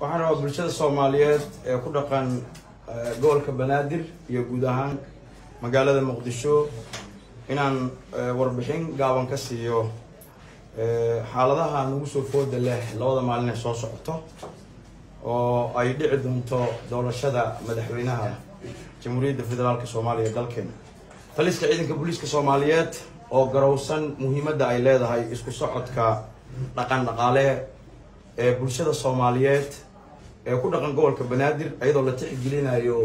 waxaan rabaa bulshada soomaaliyeed ee ku dhaqan gobolka banaadir iyo guud ahaan magaalada muqdisho inaan warbixin gaaban ka siiyo. Xaaladaha nagu soo fooda leh labada maalin ee soo socoto oo ay dhici doonto doorashada madaxweynaha jamhuuriyadda federaalka soomaaliya dalkeena. Taliska ciidanka booliiska soomaaliyeed oo garowsan muhiimadda ay leedahay isku socodka dhaqan dhaqaale ee bulshada soomaaliyeed ee ku dhaqan gobolka banaadir iyadoo la tixgelinayo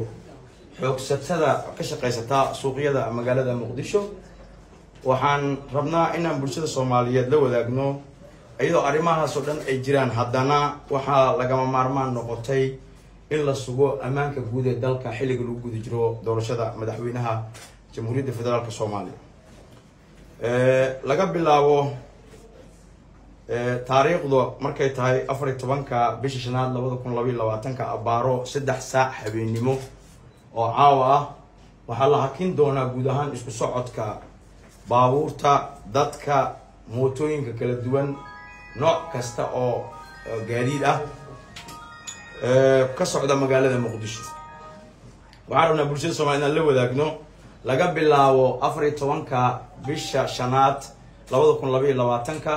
xoogsatada ka shaqaysataa suuqyada magaalada muqdisho. Waxaan rabnaa inaan bulshada soomaaliyeed la wadaagno iyadoo arrimahaasoo dhan ay jiraan. Haddana waxaa lagama maarmaan noqotay in la sugo ammaanka guud ee dalka xilliga lagu guda jiro doorashada madaxweynaha jamhuuriyadda federaalk soomaaliya. Laga bilaabo taariikhdu markay tahay afar iyo tobanka bisha shanaad labada kun labaiyo labaatanka abaaro saddex saac habeennimo oo caawa ah. Waxaa la hakin doonaa guud ahaan isku socodka baabuurta dadka mootooyinka kala duwan nooc kasta oo gaadiid ah. Ka socda magaalada muqdisho. Waxaan rabnaa bulshada soomaliya inaan la wadaagno laga bilaabo afar iyo tobanka bisha shanaad labada kun labaiyo labaatanka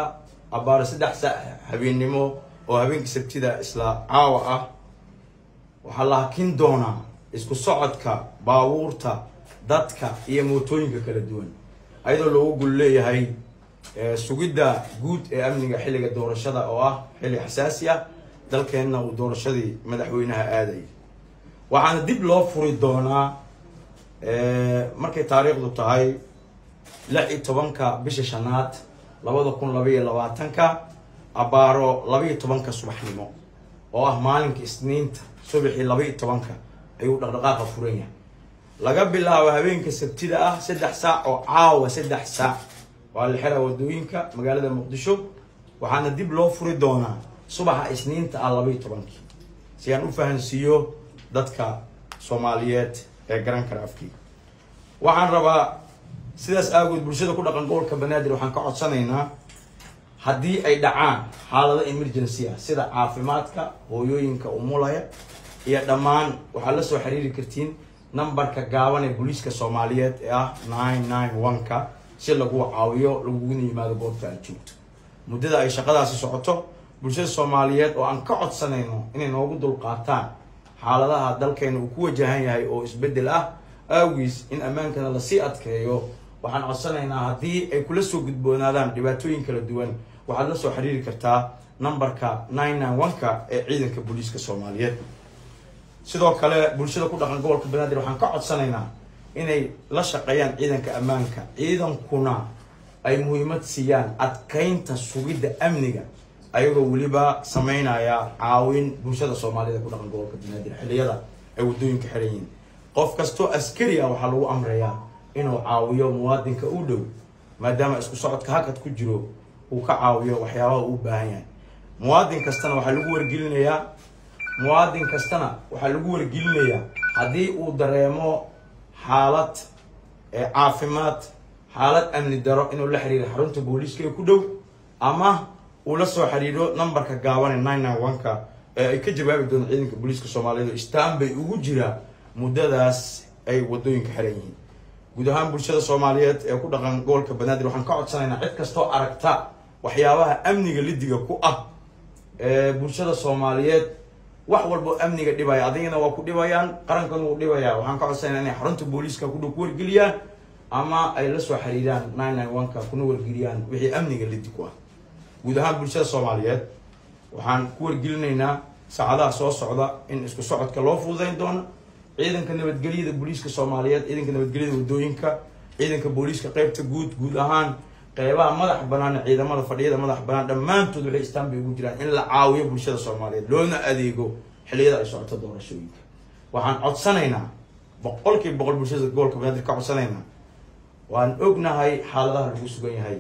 abaaro saddex saac habeennimo oo habeenkii sabtida isla caawa ah. Waxaa la hakin doonaa isku socodka baabuurta dadka iyo mootooyinka kala duwan. Ayadoo loogu gul leeyahay sugidda guud ee amniga xilliga doorashada oo ah xilli xasaasi ah dalkeenna uu doorashadii madaxweynaha aadayay waxaana dib loo furi doonaa markay taariikhdu tahay lix iyo tobanka bisha shanaad labada kun labaiyo labaatanka abaaro labaiyo tobanka subaxnimo oo ah maalinka isniinta subaxii labaiyo tobanka ayuu dhaqdhaqaaqa furan yahay laga bilaabo habeenka sabtida ah saddex saac oo caawa saddex saac. Waa la xiraa waddooyinka magaalada muqdisho waxaana dib loo furi doonaa subaxa isniinta ah labaiyo tobankii si aan u fahansiiyo dadka soomaaliyeed ee garan kara afkii waxaan rabaa sidaas aagood bulshada ku dhaqan gobolka banaadir waxaan ka codsanaynaa haddii ay dhacaan xaalado emergency ah sida caafimaadka hooyooyinka umulaya iyo dhammaan waxaad la soo xiriiri kartiin numberka gaaban ee booliiska soomaaliyeed ee ah nine nine one-ka si lagu caawiyo laguguna yimaado goobta aad joogto. Muddada ay shaqadaasi socoto bulshada soomaaliyeed oo aan ka codsanayno inay noogu dulqaataan xaaladaha dalkeena uu ku wajahan yahay oo isbeddel ah aawiis in ammaankana la sii adkeeyo waxaan codsanaynaa haddii ay kula soo gudboonaadaan dhibaatooyin kala duwan waxaad la soo xiriiri kartaa nine one-ka ee ciidanka booliiska soomaaliyeed. Sidoo kale bulshada ku dhaqan gobolka banaadir waxaan ka codsanaynaa inay la shaqeeyaan ciidanka ammaanka. Ciidankuna ay muhiimad siiyaan adkeynta sugidda amniga ayagoo weliba sameynaya caawin bulshada soomaaliyed ku dhaqan gobolka banaadir xilliyada ay waddooyinka xiran yihiin. Qof kastoo askari ah waxaa lagu amrayaa inuu caawiyo muwaadinka u dhow maadaama isku socodka hakad ku jiro uu ka caawiyo waxyaabaha uu baahan yahay. Muwaadin kastana waxaa lagu wargelinayaa muwaadin kastana waxaa lagu wargelinayaa haddii uu dareemo xaalad caafimaad xaalad amni daro inuu la xiriiro xarunta booliiska ee ku dhow ama uu la soo xiriiro numberka gaaban ee nine nine one-ka ee ay ka jawaabi doonto ciidanka booliiska soomaaliyeed. Oo istaan bay ugu jiraa muddadaas ay waddooyinka xiran yihiin guud ahaan bulshada soomaaliyeed ee ku dhaqan gobolka banaadir waxaan ka codsanaynaa cid kastoo aragta waxyaabaha amniga lidiga ku ah ee bulshada soomaaliyeed. Wax walbo amniga dhibaya adigana waa ku dhibayaan qarankana wuu dhibaya waxaan ka codsanayna inay xarunta booliiska ku dhow ku wargeliyaan ama ay la soo xiriiraan nine nine one-ka kuna wargeliyaan wixii amniga lidi ku ah. Guud ahaan bulshada soomaaliyeed waxaan ku wargelinaynaa saacadaha soo socda in isku socodka loo fududayn doono ciidanka nabadgelyada booliiska soomaaliyeed ciidanka nabadgelyada waddooyinka ciidanka booliiska qeybta guud guud ahaan qeybaha madax banaan ciidamada fadhiyada madax banaan dhammaantood waxay istaan bay ugu jiraan in la caawiyo bulshada soomaaliyeed. Loona adeego xilliyada ay socoto doorashooyinka. Waxaan codsanaynaa boqolkiiba boqol bulshada gobolka banaadir ka codsanaynaa. Waan ognahay xaaladaha lagu sugan yahay.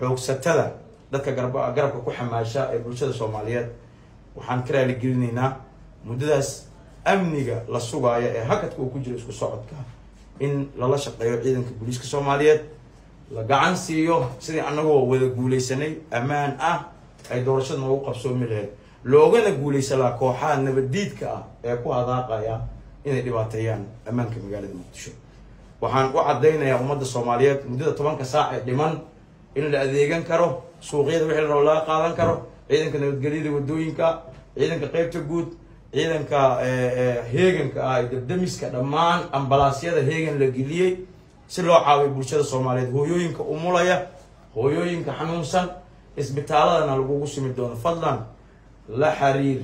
Xoogsatada dadka garabka ku xamaasha ee bulshada soomaaliyeed. Waxaan ka raaligelinaynaa muddadaas amniga la sugaayo ee hakadka uu ku jiro isku socodka. In lala shaqeeyo ciidanka booliiska soomaaliyeed la gacan siiyo sidii annagoo wada guulaysanay ammaan ah ay doorashada noogu qabsoomi lahayd. Loogana guuleysan lahaa kooxaha nabaddiidka ah ee ku hadaaqaya inay dhibaateeyaan ammaanka magaalada muqdisho. Waxaan u caddaynayaa ummadda soomaaliyeed muddada tobanka saac ee dhiman in la adeegan karo suuqyada wixii la rabo laga qaadan karo ciidanka nabadgelyada waddooyinka ciidanka qeybta guud ciidanka heeganka ah ee dhammaan ambalaasyada heegan la geliyey si loo caawiyo bulshada soomaaliyeed. Hooyooyinka umulaya hooyooyinka xanuunsan isbitaaladana lagugu simi doono. Fadlan la xiriir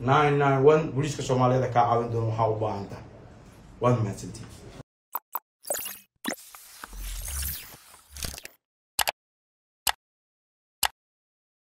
nine nine one booliiska soomaaliyeed kaa caawin doono waxaa u baahan tahay. Waad mahadsantiin